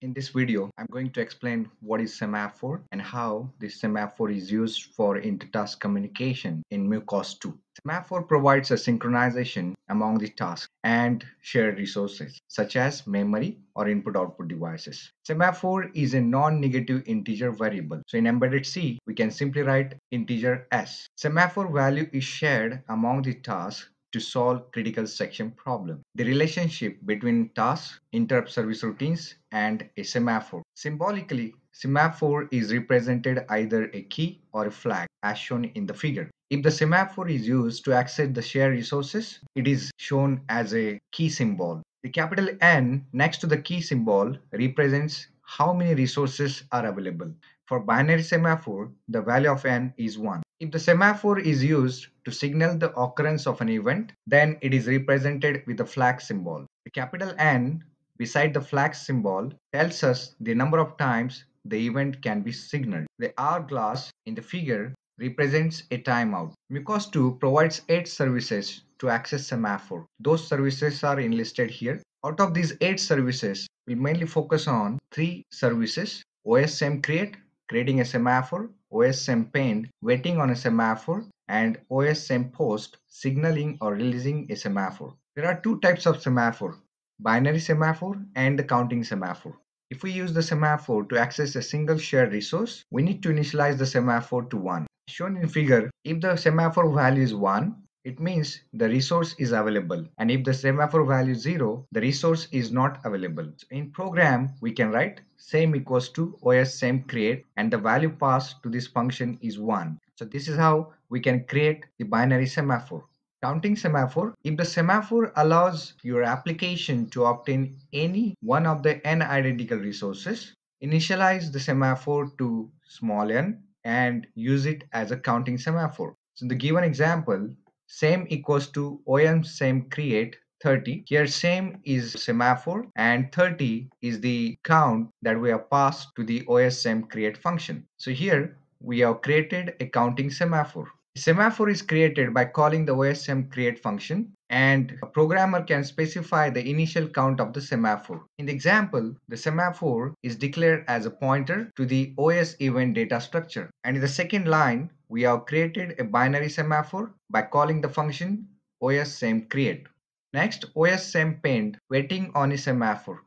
In this video, I'm going to explain what is semaphore and how this semaphore is used for inter-task communication in MuCOS 2. Semaphore provides a synchronization among the tasks and shared resources such as memory or input-output devices. Semaphore is a non-negative integer variable. So in embedded C, we can simply write integer s. Semaphore value is shared among the tasks to solve critical section problem. The relationship between tasks, interrupt service routines, and a semaphore. Symbolically, semaphore is represented either a key or a flag as shown in the figure. If the semaphore is used to access the shared resources, it is shown as a key symbol. The capital N next to the key symbol represents how many resources are available. For binary semaphore, the value of n is 1. If the semaphore is used to signal the occurrence of an event, then it is represented with the flag symbol. The capital N beside the flag symbol tells us the number of times the event can be signaled. The hourglass in the figure represents a timeout. MuCOS 2 provides 8 services to access semaphore. Those services are enlisted here. Out of these 8 services, we mainly focus on 3 services, OSSemCreate, creating a semaphore, OSSemPend, waiting on a semaphore, and OSSemPost, signaling or releasing a semaphore. There are two types of semaphore, binary semaphore and the counting semaphore. If we use the semaphore to access a single shared resource, we need to initialize the semaphore to 1. Shown in figure, if the semaphore value is 1, it means the resource is available. And if the semaphore value is 0 the resource is not available. So in program we can write same equals to OSSemCreate and the value passed to this function is 1 so this is how we can create the binary semaphore. Counting semaphore if the semaphore allows your application to obtain any one of the n identical resources initialize the semaphore to small n and use it as a counting semaphore. So in the given example same equals to om same create 30 here same is semaphore and 30 is the count that we have passed to the OSSemCreate function. So here we have created a counting semaphore. Semaphore is created by calling the OSSemCreate function and a programmer can specify the initial count of the semaphore. In the example, the semaphore is declared as a pointer to the OS event data structure. And in the second line, we have created a binary semaphore by calling the function OSSemCreate. Next, OSSemPend waiting on a semaphore.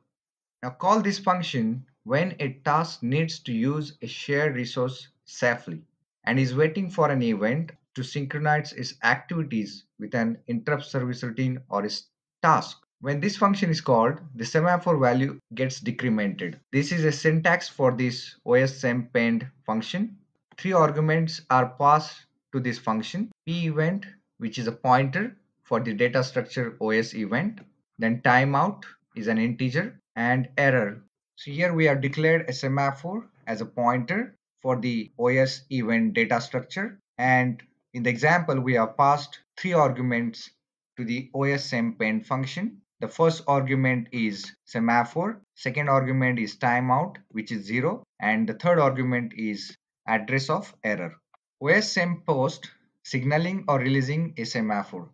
Now call this function when a task needs to use a shared resource safely and is waiting for an event to synchronize its activities with an interrupt service routine or its task. When this function is called, the semaphore value gets decremented. This is a syntax for this OSSemPend function. Three arguments are passed to this function. P event, which is a pointer for the data structure OS event. Then timeout is an integer and error. So here we have declared a semaphore as a pointer for the OS event data structure and in the example, we have passed three arguments to the OSSemPend function. The first argument is semaphore, second argument is timeout, which is 0, and the third argument is address of error. OSSemPost signaling or releasing a semaphore.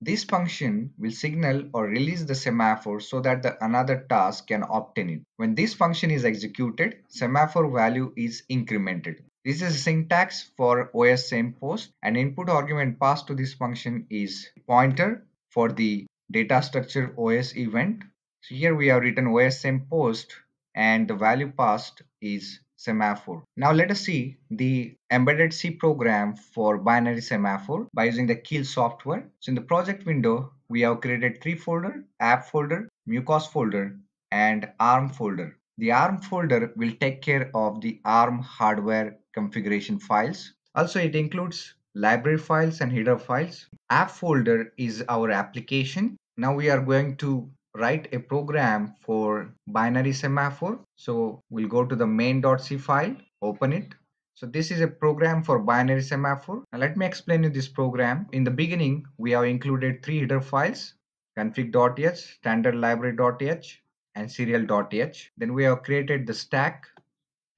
This function will signal or release the semaphore so that the another task can obtain it. When this function is executed, semaphore value is incremented. This is syntax for OSSemPost An input argument passed to this function is pointer for the data structure OS event. So here we have written OSSemPost and the value passed is semaphore. Now let us see the embedded C program for binary semaphore by using the Keil software. So in the project window, we have created three folder, app folder, MuCOS folder, and ARM folder. The ARM folder will take care of the ARM hardware configuration files. Also, it includes library files and header files. App folder is our application. Now we are going to write a program for binary semaphore. So we'll go to the main.c file, open it. So this is a program for binary semaphore. Now let me explain you this program. In the beginning, we have included three header files, config.h, standard library.h, and serial.h. Then we have created the stack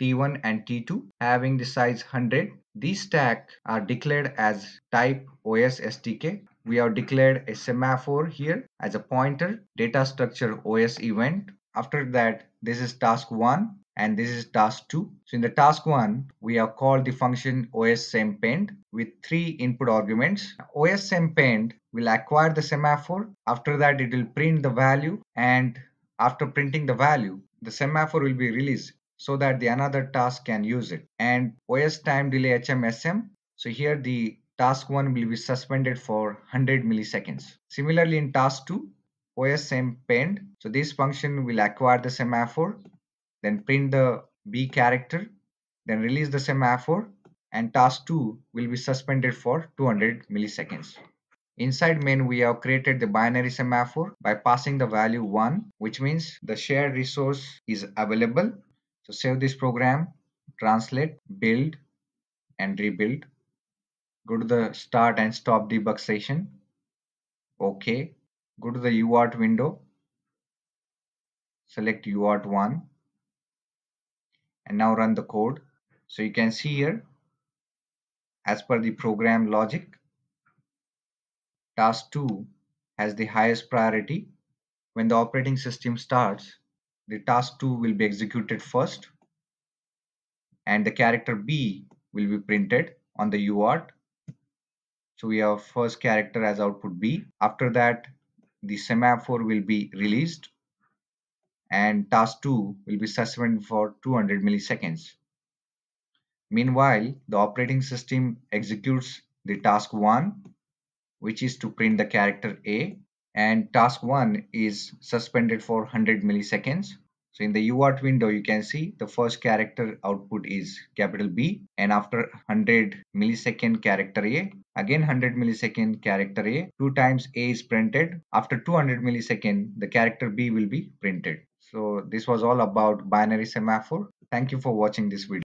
T1 and T2 having the size 100. These stack are declared as type OS_STK. We have declared a semaphore here as a pointer, data structure OS event, After that, this is task 1 and this is task 2. So in the task 1, we have called the function OSSemPend with three input arguments. OSSemPend will acquire the semaphore. After that, it will print the value and after printing the value, the semaphore will be released so that the another task can use it. And OS time delay HMSM. So here the task 1 will be suspended for 100 milliseconds. Similarly in task 2, OSM pend. So this function will acquire the semaphore then print the B character, then release the semaphore and task 2 will be suspended for 200 milliseconds. Inside main we have created the binary semaphore by passing the value 1 which means the shared resource is available. So save this program, translate, build and rebuild. Go to the start and stop debug session. OK. Go to the UART window. Select UART 1 and now run the code. So you can see here, as per the program logic, task 2 has the highest priority. When the operating system starts, the task 2 will be executed first and the character B will be printed on the UART. So we have first character as output B. After that, the semaphore will be released and task 2 will be suspended for 200 milliseconds. Meanwhile, the operating system executes the task 1 which is to print the character A and task 1 is suspended for 100 milliseconds. So in the UART window you can see the first character output is capital B and after 100 millisecond character A again 100 millisecond character A two times A is printed after 200 millisecond the character B will be printed. So this was all about binary semaphore. Thank you for watching this video.